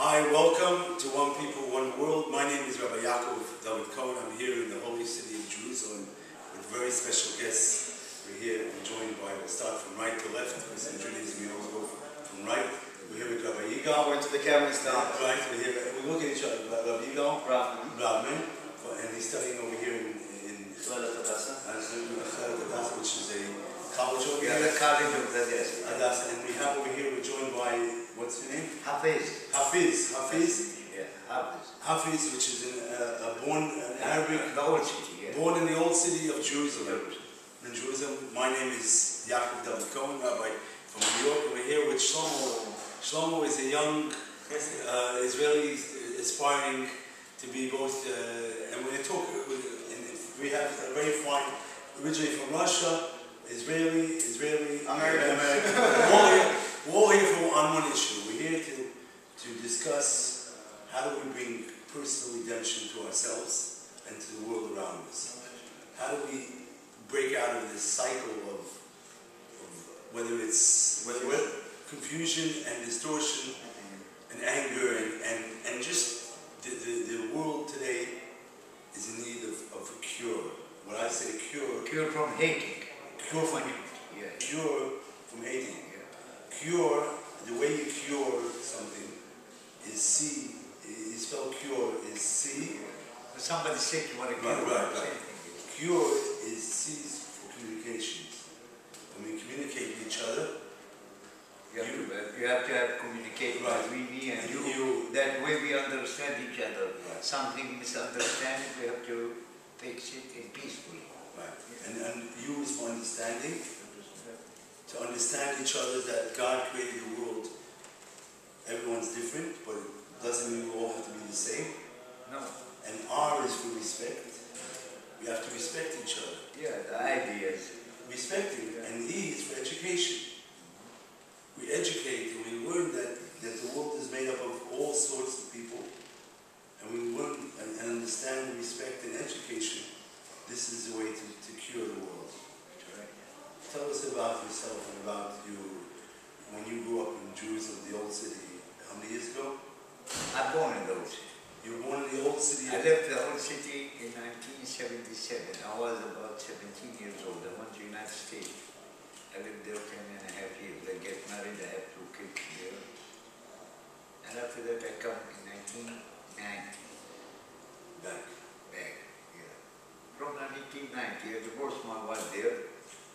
Hi, welcome to One People, One World. My name is Rabbi Yaakov David Cohen. I'm here in the holy city of Jerusalem with very special guests. We're here, we're joined by, we'll start from right to left, because in Judaism we always go from right. We're here with Rabbi Yigal. Went to the camera stop. Right, we're here, we look at each other, Rabbi Yigal, Rahman. Brahman, and he's studying over here in, in Toilet Hadassah. Hadassah, which is a college over here. the college of. Hadassah, and we have over here, we're joined by, what's your name? Hafiz. Hafiz. Hafiz. Yeah, Hafiz. Hafiz, which is in, uh, uh, born in Arabic, The old city, yeah. born in the old city of Jerusalem. In Jerusalem, my name is Yaakov David Cohen, Rabbi from New York. We're here with Shlomo. Shlomo is a young uh, Israeli aspiring to be both, uh, and we're going to talk, we have a very fine, originally from Russia, Israeli, Israeli, American. American. we're, all here, we're here on one issue. We're here to, to discuss how do we bring personal redemption to ourselves and to the world around us. How do we break out of this cycle of, of whether it's whether whether confusion and distortion and anger and, and, and just the, the, the world today is in need of, of a cure. When I say cure, Cure from hating. cure from Yeah. cure from hating. yeah. Cure, the way you cure something is see, is spelled cure is see. When somebody sick, you want to Right, cure. right, right. Same thing. Cure is C is for communications. When we communicate with each other, You have, to, uh, you have to have communication Right. between me and and you. you, That way we understand each other. Right. Something misunderstanding, we have to fix it in peacefully. right, and, and you is for understanding, to understand each other that God created the world. Everyone's different, but it doesn't mean we all have to be the same. No. And R is for respect. We have to respect each other. Yeah, the ideas. respecting, and E is for education. We educate and we learn that, that the world is made up of all sorts of people, and we learn and, and understand, respect, and education. This is the way to, to cure the world. Tell us about yourself and about you when you grew up in Jerusalem, the old city. How many years ago? I'm born in those. You were born in the old city. I left the old city in 1977. I was about 17 years old. I went to the United States. I lived there 10 and a half years. I get married. I have two kids there. And after that, I come in 1990 back. back. Yeah. From 1990, I divorced my wife there,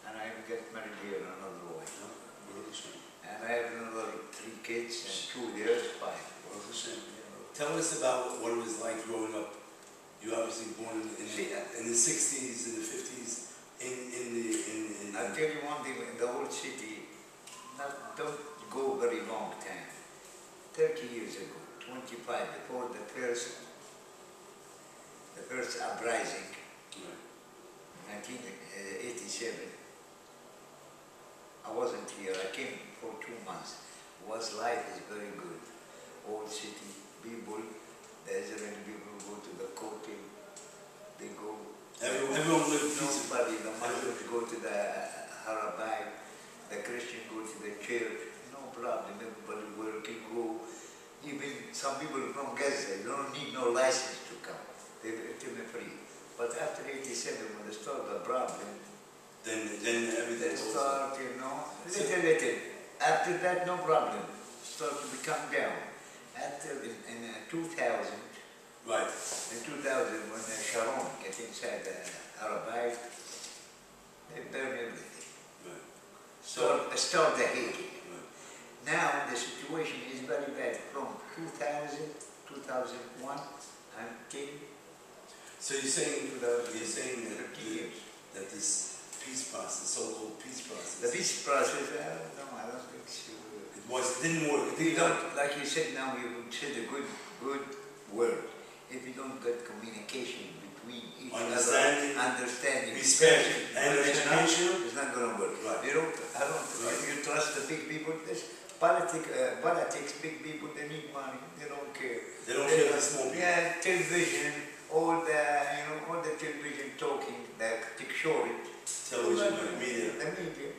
and I get married here another wife. No? Baruch Hashem. And I have another three kids and two there, five. Tell us about what it was like growing up. You obviously born in, uh, in the 60s, in the 50s, in, in the, in, in, I'll tell you one thing, in the old city, not, don't go very long time. 30 years ago, 25, before the first, the first uprising, Right. 1987, I wasn't here, I came for two months. Was life is very good. Old city, people, the Israeli people go to the Kotel, they go Everyone, everyone lived peacefully. The Muslims go to the Harabai, the Christian go to the church, no problem, everybody working, go. Even some people from Gaza, you don't need no license to come, they them free. But after 87, when they start the problem, Then, then everything goes. start, you know, little, little. After that, no problem, start to become down. After, in, in uh, 2000, Right. in 2000, when uh, Sharon get inside the Arabai, they burn everything. Right. Start, start the hating. Right. Now the situation is very bad. From 2000, 2001 until So you're saying, you're saying that, 30 years. that this peace process, the so-called peace process, The peace process, uh, no, I don't think so. it was, it didn't work. It If you didn't work. don't, like you said now, you said a good, good word. If you don't get communication between each Understanding, other, understanding, respect, and education. it's not going to work. Right. You don't, I don't, Right. you trust the big people, this politic, uh, politics, big people, they need money, they don't care. They don't care about small people. Yeah, television, all the, you know, all the television talking, the Tikshore. Television, like media. The media.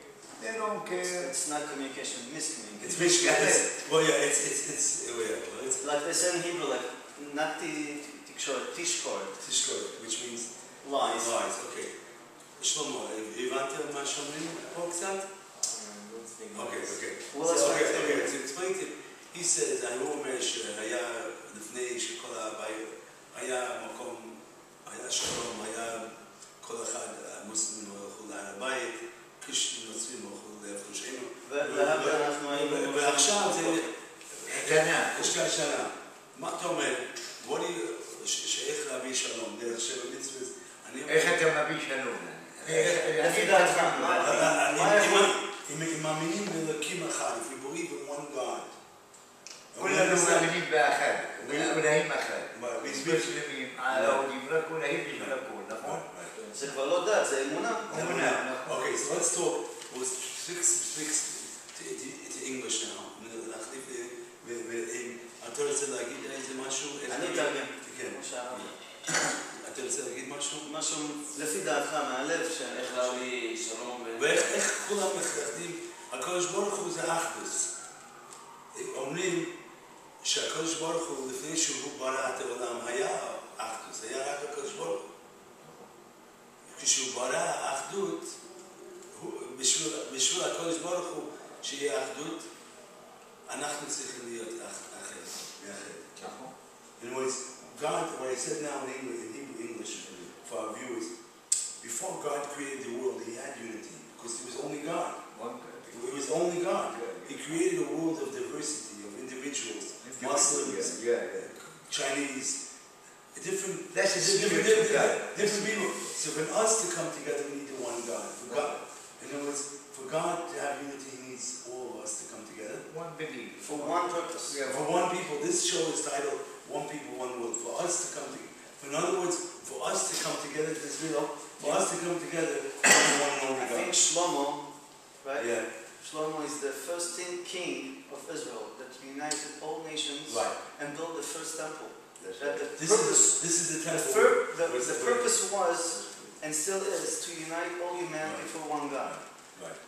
They don't care. It's not communication, miscommunication. It's. It's, well, yeah, it's it's it's oh, yeah, well, it's Like they say in Hebrew, like nati תקשורת, תשקורת, tishkor, which means lies. lies. Okay. שלמה, הבנת מה שאומרים פה קצת? Okay, okay. Well, So, that's okay, right. okay, to explain to he says, הוא אומר שהיה לפני שכל הבעיות, היה מקום, היה שלום, היה כל אחד, המוסלמים הבית, כשנוצרים הלכו לאיפה שהיינו. ועכשיו זה... שנה. יש כאן שנה. מה אתה אומר? בוא נראה, שאיך להביא שלום, דרך שבע מצוות. איך אתה מביא שלום? לפי דעתך, אם מאמינים באלוקים אחד, if we believe in one God. כולנו מאמינים באחד, אלוהים אחד. מה, מוסלמים, היהודים, רק אלוהים יש לכול, נכון? זה כבר לא דת, זה אמונה. אמונה. Okay, so let's talk. We'll fix, fix to, English now. להחליף ל- ו- ואם אתה רוצה להגיד איזה משהו? אני אתרגם. כן. אתה רוצה להגיד משהו? משהו לפי דעתך מהלב, שאיך להביא שלום ו... ואיך איך כולם מתחתנים? הקדוש ברוך הוא זה אחדוס. אומרים שהקדוש ברוך הוא, לפני שהוא ברא את העולם, היה אחדוס, היה רק הקדוש ברוך הוא. כשהוא ברא אחדות, הוא- בשביל, בשביל הקדוש ברוך הוא שיהיה אחדות, אנחנו צריכים להיות אח- אחר, מאחד. נכון. In other words, God, what I said now in English, in Hebrew English for our viewers, before God created the world, He had unity because He was only God. It was only God. He created a world of diversity, of individuals, Muslims, Yeah, yeah. Chinese, different, That's a different, spirit of different, God. different people. So for us to come together, we need the one God. For God, in other words, for God to have unity, He needs all of us to come together. One belief. For one purpose. Yeah. For one people, this show is titled One People, One World. For us to come together. In other words, for us to come together, this video, for us to come together, under one and only I think Shlomo, right? Yeah, Shlomo is the first king of Israel that united all nations right. and built the first temple. That's That the This purpose, is this is the the, temple. the, Where's the the- purpose was and still is to unite all humanity Right. for one God. Right.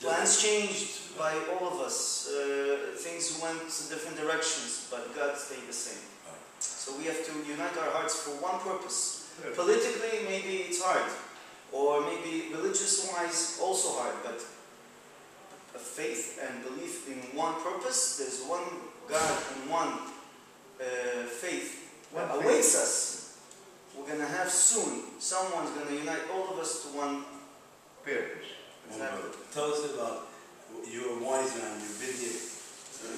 Plans changed by all of us. Uh, things went in different directions, but God stayed the same. Right. So we have to unite our hearts for one purpose. Politically, maybe it's hard, or maybe religious-wise, also hard. But a faith and belief in one purpose, there's one God and one uh, faith One that awaits us We're gonna have soon. Someone's gonna unite all of us to one. Purpose. Exactly. Tell us about you're a wise man. You've been here.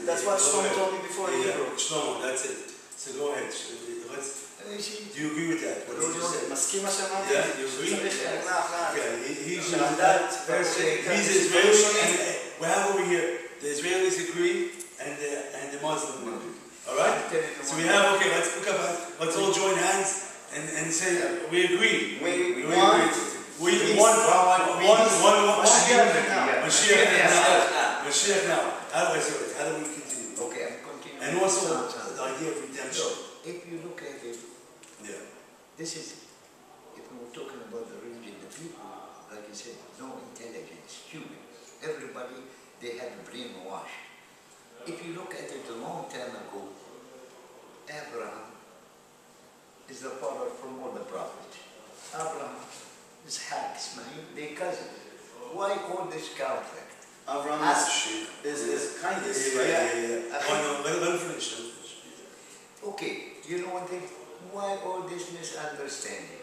That's what Go Shlomo ahead. told me before in Yeah, Hebrew. Shlomo, that's it. So go ahead. Sh- Let's, You see, do you agree with that? What he just said? מסכים מה שאמרתי? Yeah, you agree? שצריך אמונה אחת. Okay, he- he's של הדת והפוליטיקה. He's זה Israeli, שונים. and uh, we have over here the Israelis agree, and the and the Muslim agree. All right. So we have okay. Let's look up. Let's all join hands and and say we agree. We We want agree. We peace. one one one one one Mashiach now. Mashiach now. Mashiach now. How do I say it? How do we continue? Okay, I'm continuing. And also the idea of redemption. So, if you look at it, Yeah. this is, if we were talking about the religion, the people, like you said, no intelligence, humans, everybody, they had brainwashed. If you look at it a long time ago, Abraham is the father from all the prophets. Abraham, Ishaq, Ismail, they cousins. Why all this conflict? Abraham Ah, is, is, is Yeah, kindness, yeah, right? yeah, yeah. No, let, let him finish. Let him finish. Okay, you know one thing? Why all this misunderstanding?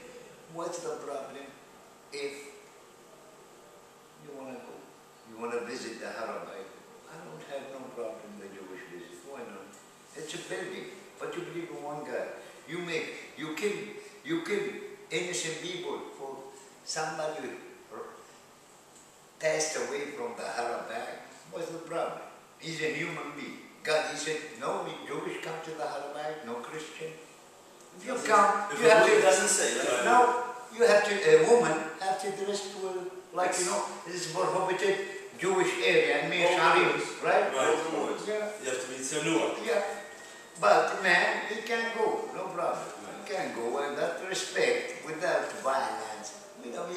What's the problem if you want to go, you want to visit the Harabite? I don't have no problem with Jewish visit. Why not? It's a building, but you believe in one God. You make, you kill, you kill innocent people for somebody passed away from the Harabite. What's the problem? He's a human being. God, he said, no Jewish come to the Harabite, no Christian. If you come, if you have to, doesn't say, right? no, you have to, a woman have to dress to, a- like, you know, this is prohibited Jewish area, and Mea Shearim, right? Right. Yeah, You have to be yeah. But man, he can go, no problem. Can go, and that respect, without violence, you know,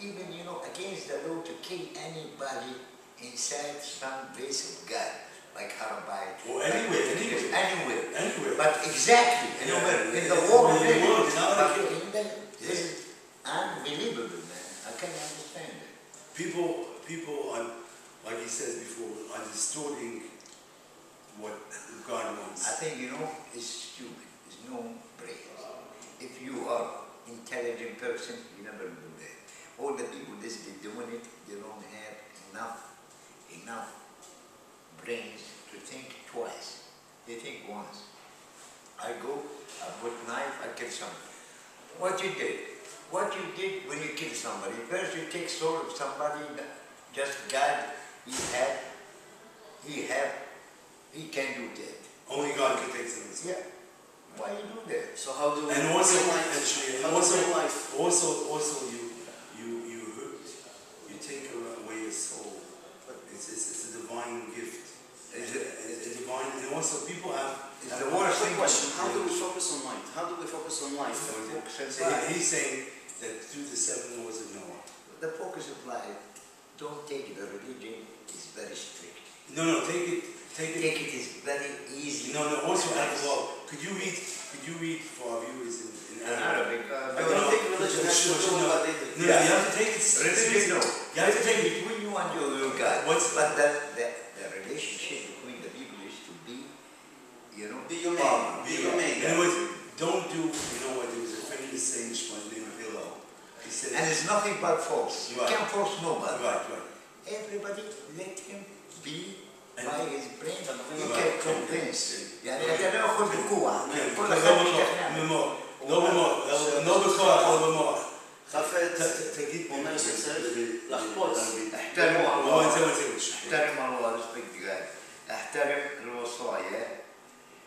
even, you know, against the law to kill anybody inside some place of God, like Harabite. Or anywhere, anywhere. Anywhere. Anywhere. But exactly, you know, in the In war, the world, in our but country. this is unbelievable, man. I can't understand it. People, people are, like he says before, are distorting what God wants. I think, you know, it's stupid. No brains. If you are intelligent person, you never do that. All the people this they doing it, they don't have enough, enough brains to think twice. They think once. I go, I put knife, I kill somebody. What you did? What you did when you kill somebody? First you take soul of somebody, just God, he had, he have, he can do that. Only God can take things. Yeah. Why you do that? So how do we And also, bring life? actually, how and also, do life? also, also, you, you, you hurt, you take away your soul. It's, it's, it's a divine gift. It's a, it's a divine, and also people have. It's the worst Quick question: How do we focus on light? How do we focus on life? So he- he's saying that through the seven laws of Noah. The focus of life, don't take the religion is very strict. No, no, take it, take it. Take it is very easy. No, no, also out of law. Could you read, could you read for our viewers in, in Arabic? Arabic, uh, I don't think religion has to do what. No, no, you have to take it. Religion, no. You have to take it. between you and your, your God. What's- but that, the, the relationship between the people is to be, you know, Be humane. calm. Be Yeah. In other words, don't do, you know what, there was a famous sage by the name of Hillel. He said, And it's nothing but force. You Right. can't force nobody. right, right. Everybody let him be احترم احترم احترم الوصايا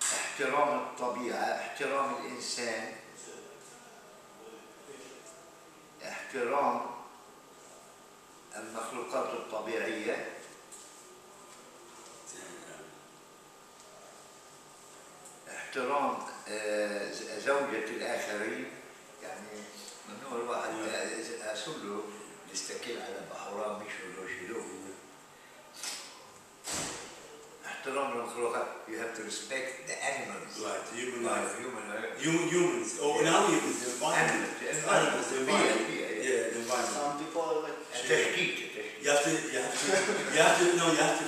احترام الطبيعة احترام الإنسان احترام المخلوقات الطبيعية احترام آه، زوجة الآخرين يعني ممنوع الواحد آه، أسله يستكل على بحرام مش ولو احترام المخلوقات you have to respect the animals Right, human like life. human life Human, humans, or not humans, the environment. Animals, the Animals, the environment. Yeah, Yeah, the environment. Some people like التشكيك You have to, you have to, you have to, no, you have to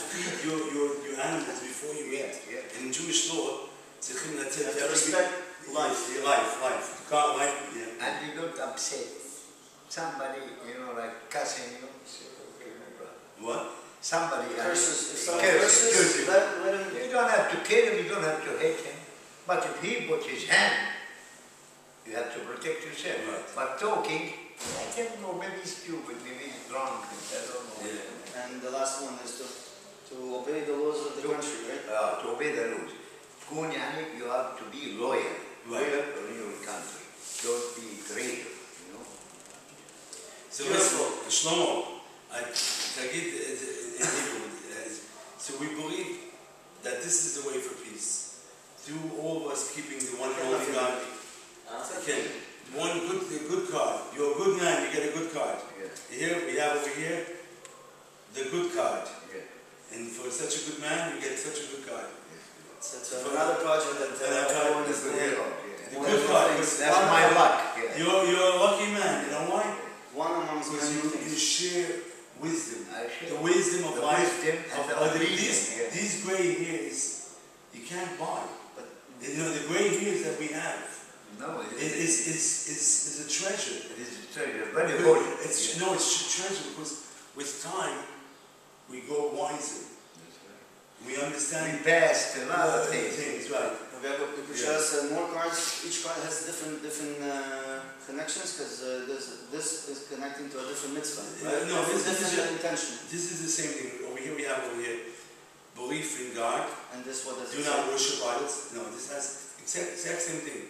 somebody curses. If someone Curses, curses, curses. let, let him. You don't have to kill him, you don't have to hate him. But if he puts his hand, you have to protect yourself. Right. But talking, I don't know, maybe he's stupid, maybe he's drunk, I don't know. Yeah. And the last one is to to obey the laws of the country, right? Uh, to obey the rules. تكون يعني you have to be loyal. Right. Loyal to your country. Don't be traitor, you know. So Beautiful. listen, Shlomo, I, תגיד, so we believe that this is the way for peace. Through all of us keeping the one and only God. Again, one good, a good card. You're a good man, you get a good card. Yeah, Here, we have over here, the good card. yeah. And for such a good man, you get such a good card. So it's another project that Another uh, everyone project, is Good doing. yeah. The One good card. things- That's one my of- luck. Yeah. You're, you're a lucky man, you know why? One amongst Because many you, you share wisdom. The wisdom of the life. wisdom of the other- obedience, these, yeah. these gray hairs, you can't buy. But You know, the gray hairs that we have No, it is, is, is, is, is a treasure. It is a treasure, very important. It's, Yeah. no, it's a treasure because with time, we go wiser. We understand We passed a lot of things. things, right? we have we could share uh, more cards. Each card has different different uh, connections because uh, this this is connecting to a different mitzvah. Uh, Right? no, this- this is different intention. This is the same thing. Over here we have over here belief in God. And this what does Do not say? worship idols. No, this has exact, exact same thing.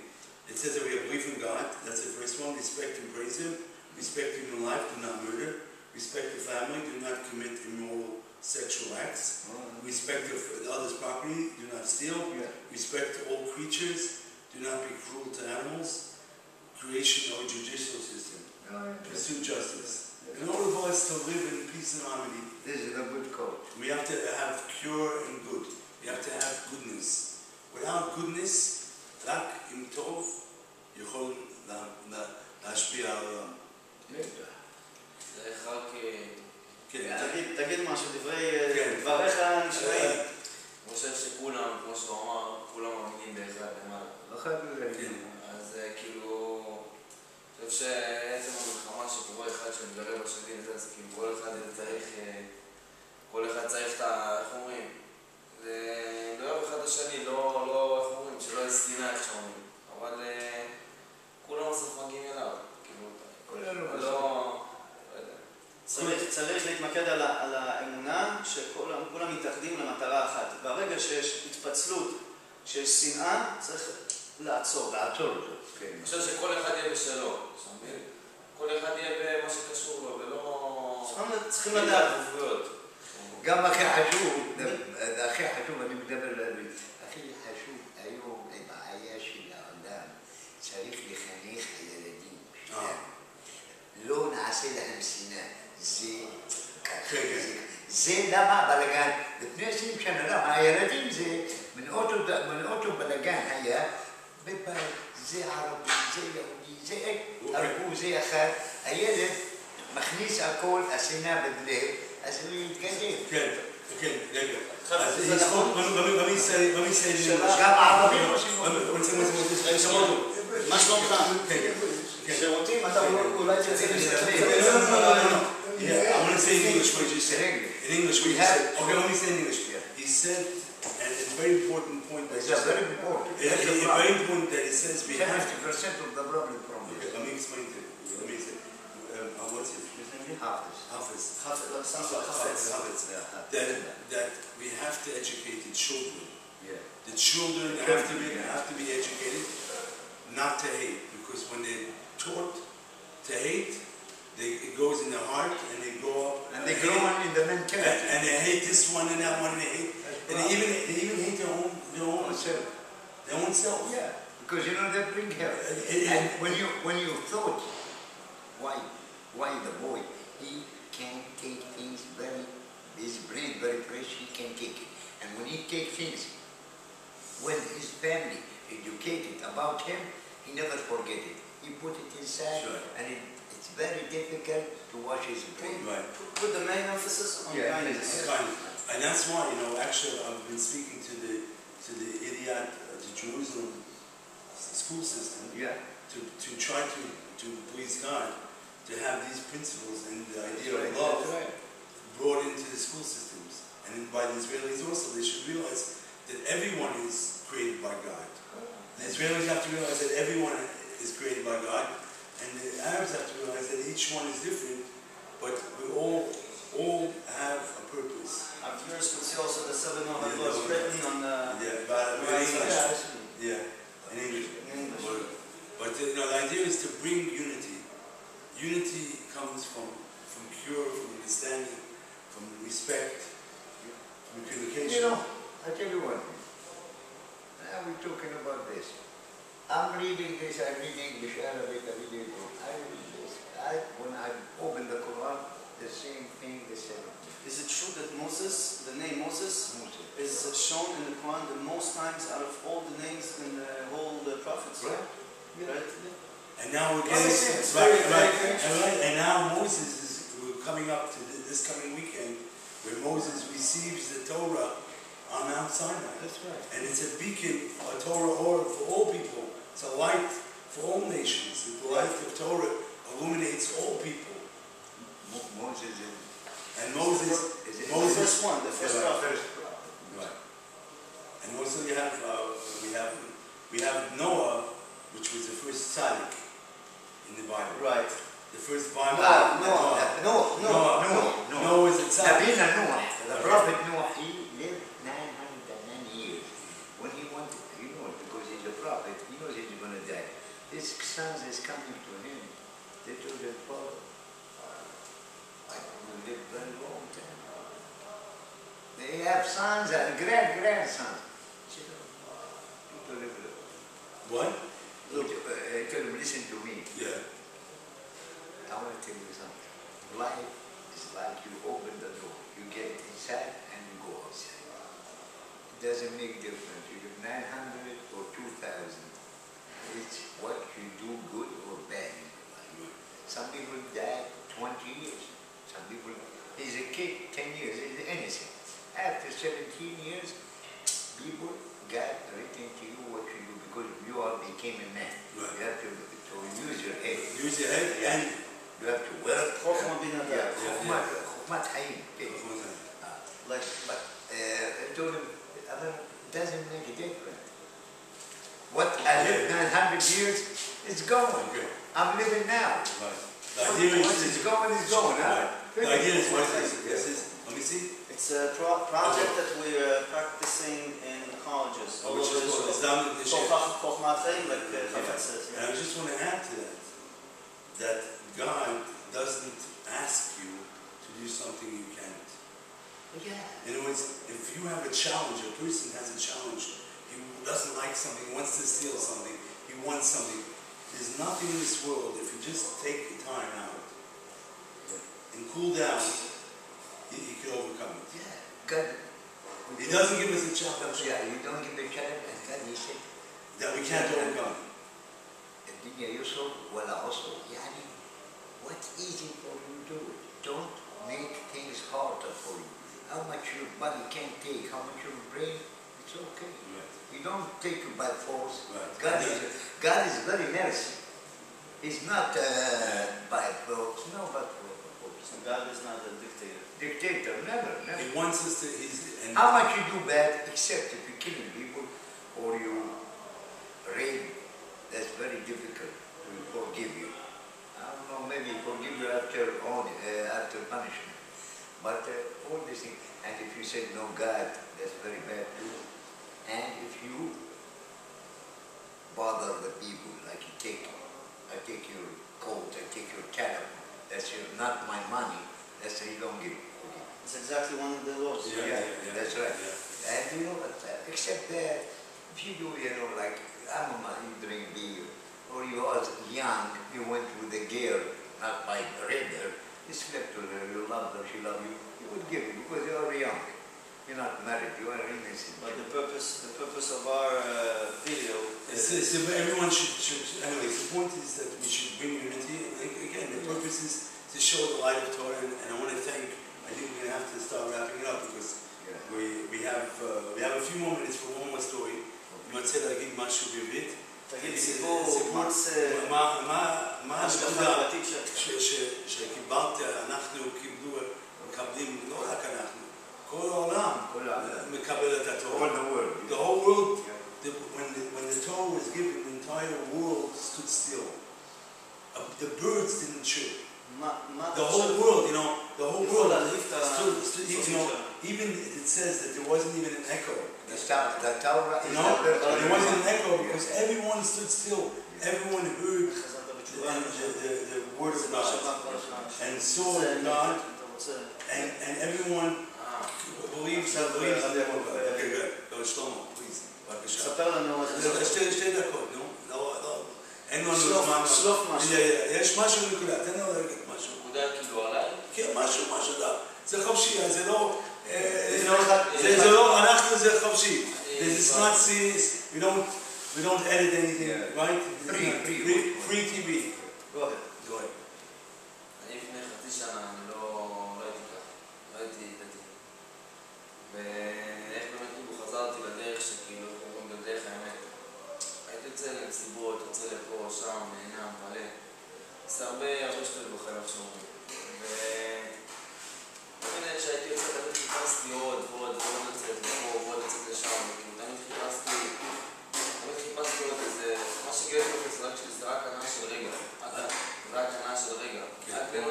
It says that we have belief in God. That's the first one. Respect and praise Him. Respect human life. Do not murder. Respect the family. Do not commit immoral sexual acts. Respect of others' property. Do not steal. Yeah. Respect all creatures. Do not be cruel to animals Creation or judicial system. No, Pursue justice. In order for us to live in peace and harmony, This is a good code. we have to have pure and good. We have to have goodness. Without goodness, רק עם טוב יכול לה- לה- להשפיע על העולם. شريف لخليخ حلالدين آه. لون عسل همسينا زي زي لما بلغان. بتنسي مشان لما لدين زي من أوتو من أوتو بلغان هيا. بيبقى زي عربي زي يهودي زي إيه؟ اركو زي اخر هيا مخنيس اكل أسينا بدلي أسينا كذا كذا كذا خلاص ما ما ما ما يسال ما يسال شباب. عربي ما ما ما ما ما Más I thought going to want to say in English what you just said. In English, we have it. Okay, let me say in English. He said, and it's very important point that it's very important. It's a very important that he says we have 50% of the problem problem. okay, let me explain to you. Let me say. Um, uh, what's his name? Hafiz. Hafiz. Hafiz. Hafiz. Hafiz. That, that we have to educate the children. Yeah. The children have to be have to be educated not to hate, because when they're taught to hate, they, it goes in their heart and they grow up. And they grow on in the And, mentality. and they hate this one and that one and they hate, and they even, they even hate their own, their own, Self. their own self. Yeah. Because you know they bring hell. Uh, and- and- And when you when you thought why why the boy he can take things very his brain very fresh he can take it. And when he take things when his family educated about him, he never forget it. He put it inside Sure. and it, it's very difficult to wash his brain. Right. Put- Put the main emphasis on Yeah, kindness. Kind of. And that's why, you know, actually, I've been speaking to the to the Idiot, uh, the Jerusalem school system Yeah. to, to try to, to please God, to have these principles and the idea That's of love right. brought into the school systems. And by the Israelis also, they should realize that everyone is created by God. The Israelis have to realize that everyone is created by God, and the Arabs have to realize that each one is different, but we all all have a purpose. I'm curious to see also the seven of Yeah, it was no. written on the, Yeah, but in Right, English. Yeah, I see. Yeah, in English. in English. But, but you know, the idea is to bring unity. Unity comes from from pure, from understanding, from respect, from communication. You know, I tell you one thing. Now we're talking about this. I'm reading this, I read English, Arabic, I read Hebrew. I read this. I, when I open the Quran, the same thing, the same. Is it true that Moses, the name Moses, Moses. is shown in the Quran the most times out of all the names in the whole the prophets? Right? Right? And now we're getting it's- it's right, very, very right, and right, and now Moses is we're coming up to thi- this coming weekend, where Moses receives the Torah on Mount Sinai. That's right. And it's a beacon, a Torah order for all people. It's a light for all nations. The light of Torah illuminates all people. Mo- Moses is, And Moses, is it The Moses, first one, the first Right. prophet. first right. And also you have, uh, we have, we have Noah, which was the first tzaddik in the Bible. Right. The first Bible. Noah, Noah. Noah, No, no, Noah. no, no. Noah is a tzaddik. Noah, the prophet Noah, he lived 909 years. When he wanted, you know, because he's a prophet, he knows he's going to die. His sons is coming to him. They told their father, I will live long time. They have sons and great grandsons. He said, "Oh, people live What? Look, uh, listen to me. Yeah. I want to tell you something. life is like you open the door. You get inside and you go outside. It doesn't make difference. You get 900 or 2,000. It's what you do good or bad in life. Some people die 20 years. Some people, he's a kid, 10 years, he's innocent. After 17 years, people, God written to you what you do because you all became a man. Right. You have to, to use your head. Use your head yeah. and you have to work. Kokma bin Adam. Kokma, kokma. Like, but uh, I told him, it doesn't make a difference. What I lived 900 years is gone. Okay. I'm living now. Right. Like, what, what is going is going. Huh? The idea is what is it? Yes, let me see. It's a pro project okay. that we are practicing in colleges. Oh, which is what? Islamic initiative. like. Uh, and I just want to add to that, that God doesn't ask you to do something you can't. Yeah. In other words, if you have a challenge, a person has a challenge, he doesn't like something, wants to steal something, he wants something. There's nothing in this world, if you just take the time out, and cool down, you, you can overcome it. Yeah. God. He doesn't give us a challenge Yeah, you don't give the challenge, and God, he said, that we can't overcome. الدنيا يسر ولا عسر يعني what's easy for you to do it. Don't make things harder for you. How much your body can take, how much your brain, it's okay. You don't take it by force. Right. God is, God is very mercy. He's not uh, by force, no, but force. so God is not a dictator. Dictator, never, never. He wants us to, he's, and How much you do bad, except if you're killing people or you rape, that's very difficult to forgive you. I don't know, maybe forgive you after own, uh, after punishment. But uh, all these things, and if you say no God, that's very bad too. And if you bother the people, like you take, I take your coat, I take your telephone, that's your, not my money, that's you don't give. It's exactly one of the laws. Yeah, Yeah, yeah, that's right. yeah. And you know, except that, if you do, you know, like, I'm a man, you drink beer, or you was young, you went with a girl, not by radar, you slept with her, you loved her, she loved you, you would give it because you are young. You're not married, you are innocent. But the purpose, the purpose of our uh, video It's, is it's, everyone should, should, anyways, the point is that we should bring unity. And again, the purpose is to show the light of Torah, and, and I want to thank, I think we're going to have to start wrapping it up because Yeah. we, we have, uh, we have a few more minutes for one more story. אני רוצה להגיד משהו בעברית. תגיד סיפור סיפור. חוץ מה, מה, מה השקפה הנקודה the, בתשובה. the, the, the word of זה מה God שבא כל הזמן. and saw זה- God, אתה רוצה... and, and everyone אה, believes עכשיו, believes in רבי the יעקב, word. אה, Okay, good. Go, שלמה, please. בבקשה. ספר לנו איזה זה שתי, שתי דקות, נו. לא, לא. אין לנו שלוף- זמן. שלוף משהו. הנה, יש משהו נקודה, תן לו להגיד משהו. נקודה כאילו עליי. כן, משהו, משהו, לא. זה חופשי, אז זה לא... אה, זה לא אחד- זה זה לא, אנחנו זה חופשי. אה, This is not serious, we don't, we don't edit anything, Yeah. right? Free, free. Free, free TV. Ahead. Go ahead. אני לפני חצי שנה, לא לא הייתי ככה, לא הייתי דתי. ואיך באמת כאילו חזרתי לדרך שכאילו, איך אומרים, האמת. הייתי יוצא למסיבות, יוצא לפה, שם, נהנה, מלא. עושה הרבה, הרבה שטויות בחיים, איך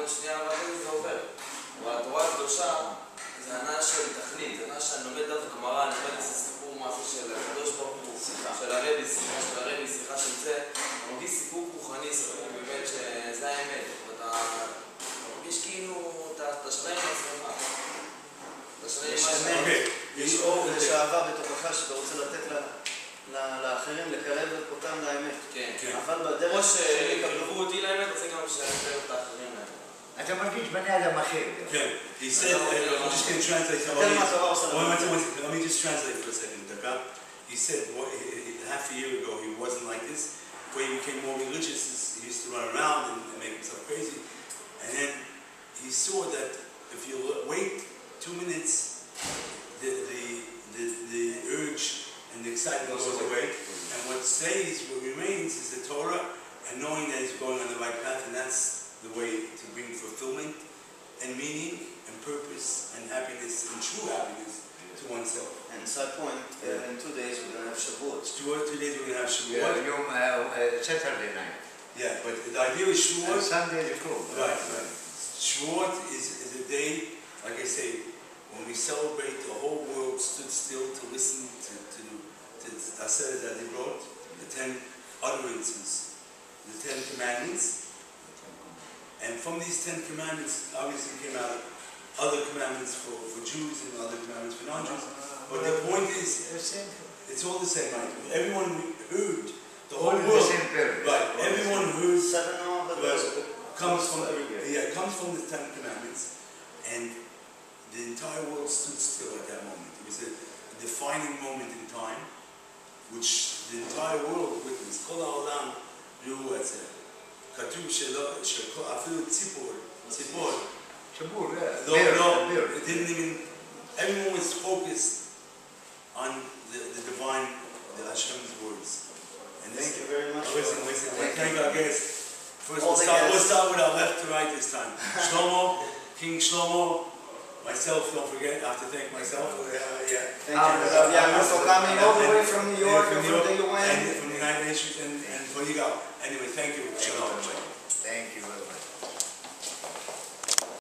לראות שנייה ואחרי זה עובר, אבל התורה הקדושה זה הנאה של תכלית, זה הנאה שאני לומד דף גמרא, אני לומד איזה סיפור מעשה של הקדוש ברוך הוא, של הרבי, שיחה של הרבי, שיחה של זה, אתה מרגיש סיפור רוחני, סיפור באמת שזה האמת, ואתה מרגיש כאילו, אתה אתה שלם עם עצמך, אתה שלם עם יש עצמך. אוקיי. יש אור ויש אהבה בתוכך שאתה רוצה לתת ל- ל- לאחרים, לקרב אותם לאמת. כן, כן. אבל בדרך יקבלו... שקרבו אותי לאמת, רוצה גם שאני את האחרים לאמת. אתה מרגיש בני אדם אחר. כן, he said, uh, I'm just going to translate some of תן these. מה התורה עושה One, לנו. one, one, second. let me just translate for a second, okay? He said what, he- he- half a year ago he wasn't like this. When he became more religious, he used to run around and, and make himself crazy. And then he saw that if you l- wait two minutes, the, the, the, the still at that moment. It was a defining moment in time, which the entire world witnessed. כל העולם ראו את זה. כתוב שלא, שכל- אפילו ציפור, ציפור, Shabur, yeah. no, Bird, no, bird. it didn't even, everyone was focused on the, the divine, the Hashem's words. And Thank this, you very much. Oh, listen, listen, Thank thank you. our guests. First, All we'll the start, we'll guests. start with our left to right this time. Shlomo, King Shlomo, myself, don't forget, I have to thank myself. Uh, yeah. Thank Ah, you, Rabbi Yaakov, for coming all the way from New York and and from the And from the United Nations and, and where you go. Anyway, thank you. Shalom.